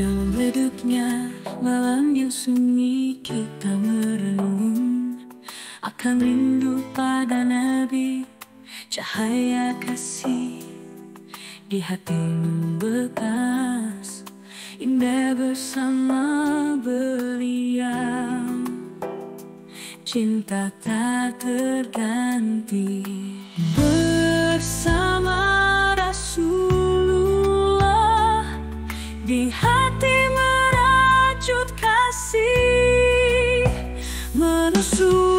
Dalam redupnya malam yang sunyi kita merenung. Akan rindu pada Nabi Cahaya kasih. Di hati membekas Indah bersama beliau Cinta tak terganti. Bersama Rasulullah di hati kasih. Menusuri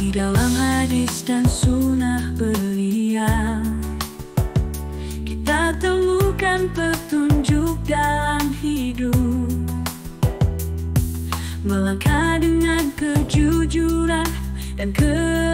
Di dalam hadis dan sunnah beliau Kita temukan petunjuk dalam hidup. Melangkah dengan kejujuran dan ke